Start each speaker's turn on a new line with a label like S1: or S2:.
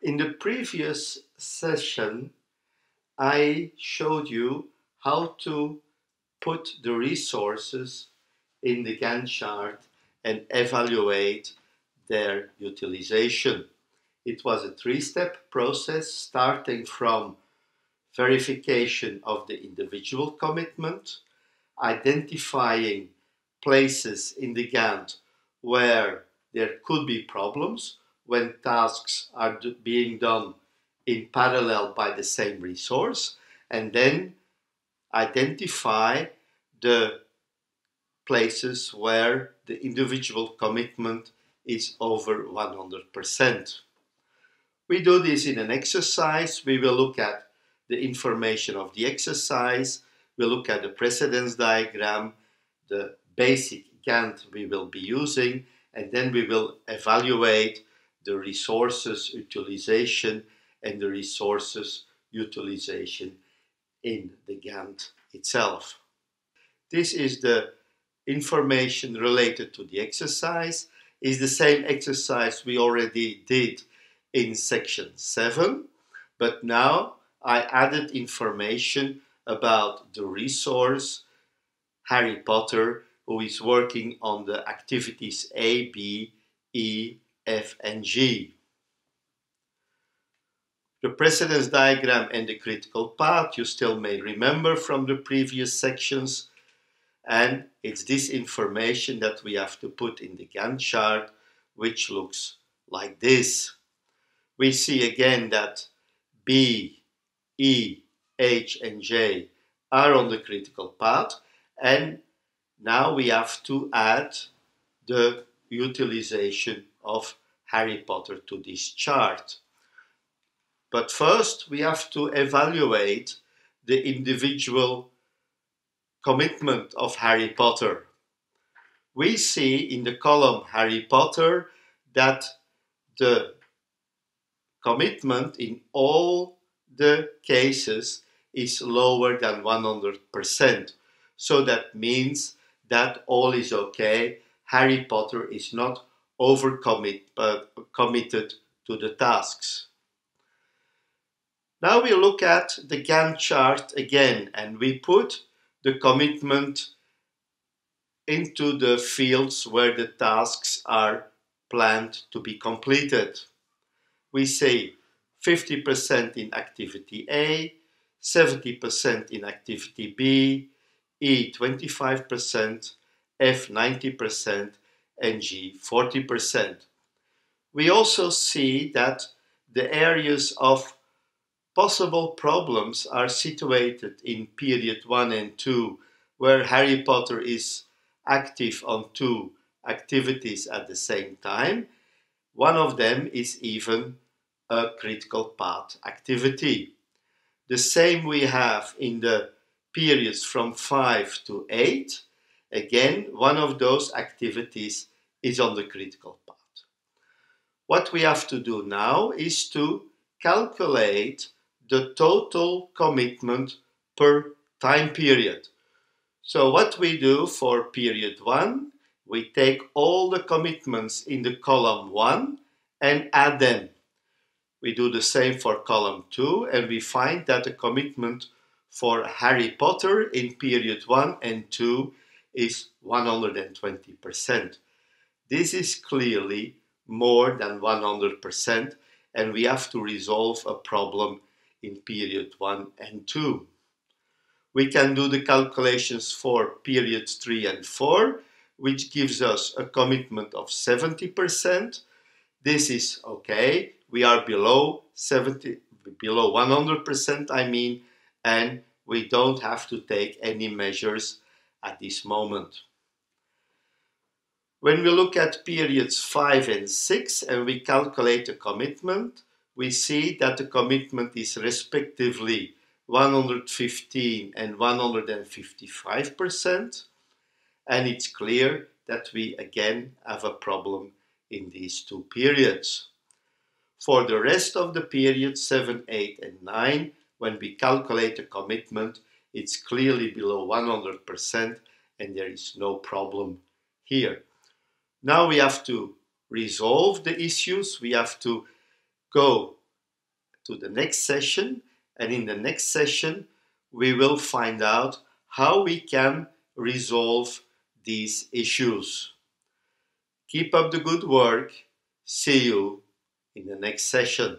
S1: In the previous session, I showed you how to put the resources in the Gantt chart and evaluate their utilization. It was a three step process starting from verification of the individual commitment, identifying places in the Gantt where there could be problems when tasks are being done in parallel by the same resource, and then identify the places where the individual commitment is over 100%. We do this in an exercise. We will look at the information of the exercise. We'll look at the precedence diagram, the basic Gantt we will be using, and then we will evaluate the resources utilization and the resources utilization in the Gantt itself. This is the information related to the exercise. Is the same exercise we already did in section 7, but now I added information about the resource Harry Potter who is working on the activities A, B, E, F, and G. The precedence diagram and the critical path you still may remember from the previous sections and it's this information that we have to put in the Gantt chart which looks like this. We see again that B, E, H and J are on the critical path and now we have to add the utilization of Harry Potter to this chart. But first, we have to evaluate the individual commitment of Harry Potter. We see in the column Harry Potter that the commitment in all the cases is lower than 100%. So that means that all is okay. Harry Potter is not overcommit committed to the tasks. Now we look at the Gantt chart again and we put the commitment into the fields where the tasks are planned to be completed. We say 50% in activity A, 70% in activity B, E 25%, F 90%, and G 40%. We also see that the areas of possible problems are situated in period 1 and 2, where Harry Potter is active on two activities at the same time. One of them is even a critical path activity. The same we have in the periods from 5 to 8, again, one of those activities is on the critical path. What we have to do now is to calculate the total commitment per time period. So what we do for period 1, we take all the commitments in the column 1 and add them. We do the same for column 2 and we find that the commitment for Harry Potter in period 1 and 2 is 120%. This is clearly more than 100% and we have to resolve a problem in period 1 and 2. We can do the calculations for periods 3 and 4 which gives us a commitment of 70%. This is okay. We are below 70 below 100% I mean and we don't have to take any measures at this moment. When we look at periods 5 and 6 and we calculate the commitment, we see that the commitment is respectively 115 and 155%, and it's clear that we again have a problem in these two periods. For the rest of the periods 7, 8, and 9, when we calculate the commitment, it's clearly below 100% and there is no problem here. Now we have to resolve the issues. We have to go to the next session. And in the next session, we will find out how we can resolve these issues. Keep up the good work. See you in the next session.